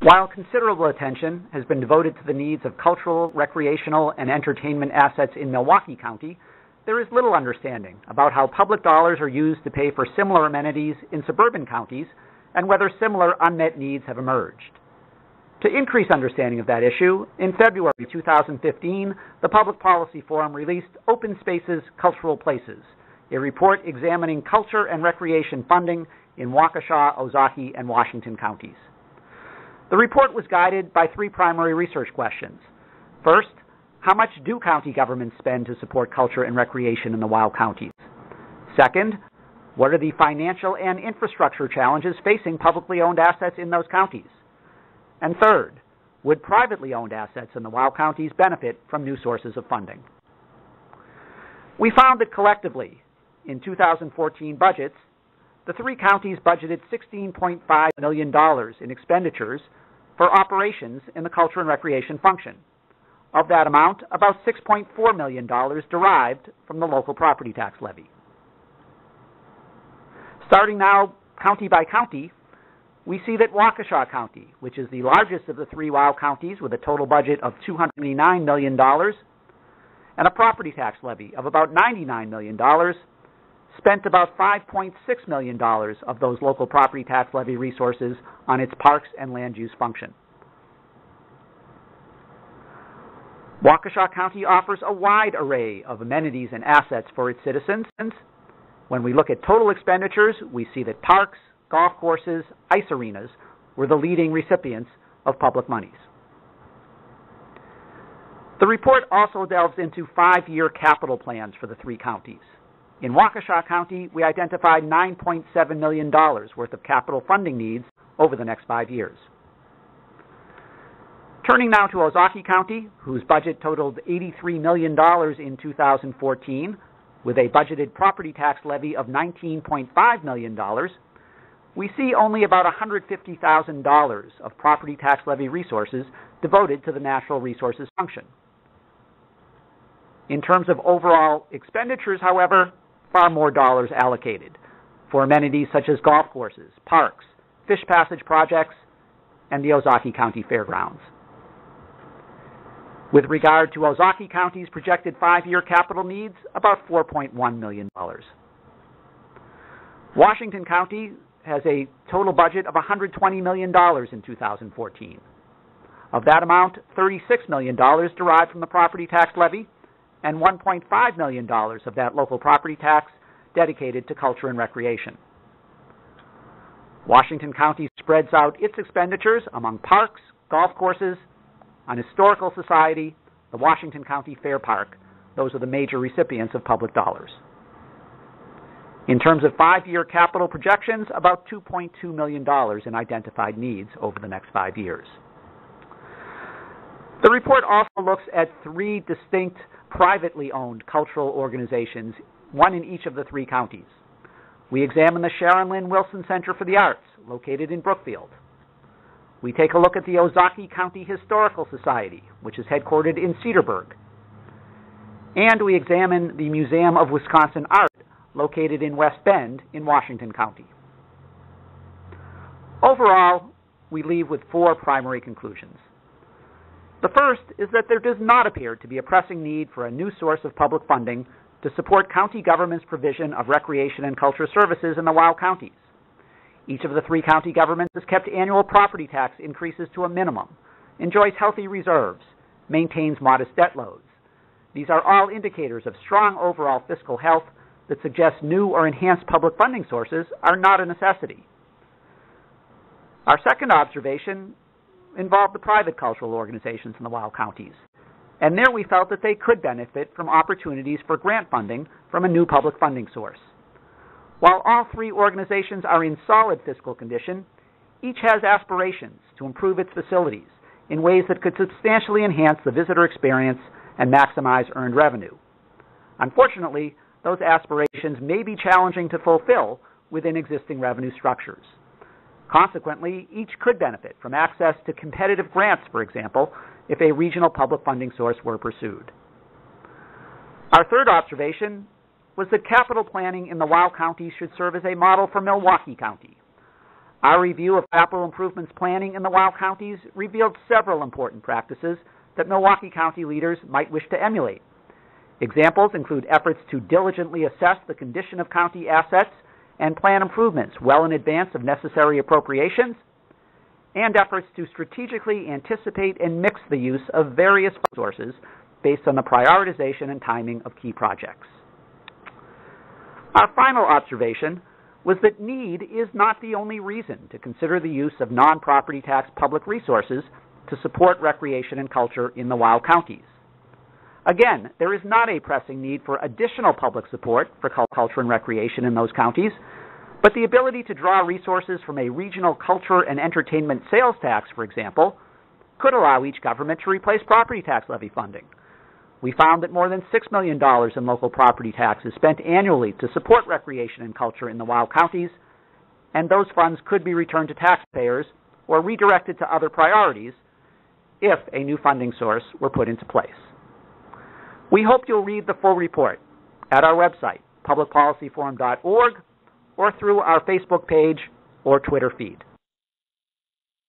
While considerable attention has been devoted to the needs of cultural, recreational, and entertainment assets in Milwaukee County, there is little understanding about how public dollars are used to pay for similar amenities in suburban counties and whether similar unmet needs have emerged. To increase understanding of that issue, in February 2015, the Public Policy Forum released Open Spaces Cultural Places, a report examining culture and recreation funding in Waukesha, Ozaukee, and Washington counties. The report was guided by three primary research questions. First, how much do county governments spend to support culture and recreation in the WOW counties? Second, what are the financial and infrastructure challenges facing publicly owned assets in those counties? And third, would privately owned assets in the WOW counties benefit from new sources of funding? We found that collectively, in 2014 budgets, the three counties budgeted $16.5 million in expenditures for operations in the culture and recreation function. Of that amount, about $6.4 million derived from the local property tax levy. Starting now county by county, we see that Waukesha County, which is the largest of the three WOW counties with a total budget of $289 million and a property tax levy of about $99 million, spent about $5.6 million of those local property tax levy resources on its parks and land use function. Waukesha County offers a wide array of amenities and assets for its citizens. When we look at total expenditures, we see that parks, golf courses, ice arenas were the leading recipients of public monies. The report also delves into five year capital plans for the three counties. In Waukesha County, we identified $9.7 million worth of capital funding needs over the next five years. Turning now to Ozaukee County, whose budget totaled $83 million in 2014, with a budgeted property tax levy of $19.5 million, we see only about $150,000 of property tax levy resources devoted to the natural resources function. In terms of overall expenditures, however, far more dollars allocated for amenities such as golf courses, parks, fish passage projects, and the Ozaukee County Fairgrounds. With regard to Ozaukee County's projected five-year capital needs, about $4.1 million. Washington County has a total budget of $120 million in 2014. Of that amount, $36 million derived from the property tax levy, and $1.5 million of that local property tax dedicated to culture and recreation. Washington County spreads out its expenditures among parks, golf courses, an historical society, the Washington County Fair Park. Those are the major recipients of public dollars. In terms of five-year capital projections, about $2.2 million in identified needs over the next five years. The report also looks at three distinct privately owned cultural organizations, one in each of the three counties. We examine the Sharon Lynn Wilson Center for the Arts, located in Brookfield. We take a look at the Ozaukee County Historical Society, which is headquartered in Cedarburg. And we examine the Museum of Wisconsin Art, located in West Bend in Washington County. Overall, we leave with four primary conclusions. The first is that there does not appear to be a pressing need for a new source of public funding to support county government's provision of recreation and culture services in the WOW counties. Each of the three county governments has kept annual property tax increases to a minimum, enjoys healthy reserves, maintains modest debt loads. These are all indicators of strong overall fiscal health that suggest new or enhanced public funding sources are not a necessity. Our second observation involved the private cultural organizations in the WOW counties. And there we felt that they could benefit from opportunities for grant funding from a new public funding source. While all three organizations are in solid fiscal condition, each has aspirations to improve its facilities in ways that could substantially enhance the visitor experience and maximize earned revenue. Unfortunately, those aspirations may be challenging to fulfill within existing revenue structures. Consequently, each could benefit from access to competitive grants, for example, if a regional public funding source were pursued. Our third observation was that capital planning in the WOW County should serve as a model for Milwaukee County. Our review of capital improvements planning in the WOW counties revealed several important practices that Milwaukee County leaders might wish to emulate. Examples include efforts to diligently assess the condition of county assets and plan improvements well in advance of necessary appropriations, and efforts to strategically anticipate and mix the use of various sources based on the prioritization and timing of key projects. Our final observation was that need is not the only reason to consider the use of non-property tax public resources to support recreation and culture in the WOW counties. Again, there is not a pressing need for additional public support for culture and recreation in those counties, but the ability to draw resources from a regional culture and entertainment sales tax, for example, could allow each government to replace property tax levy funding. We found that more than $6 million in local property tax is spent annually to support recreation and culture in the WOW counties, and those funds could be returned to taxpayers or redirected to other priorities if a new funding source were put into place. We hope you'll read the full report at our website, publicpolicyforum.org, or through our Facebook page or Twitter feed.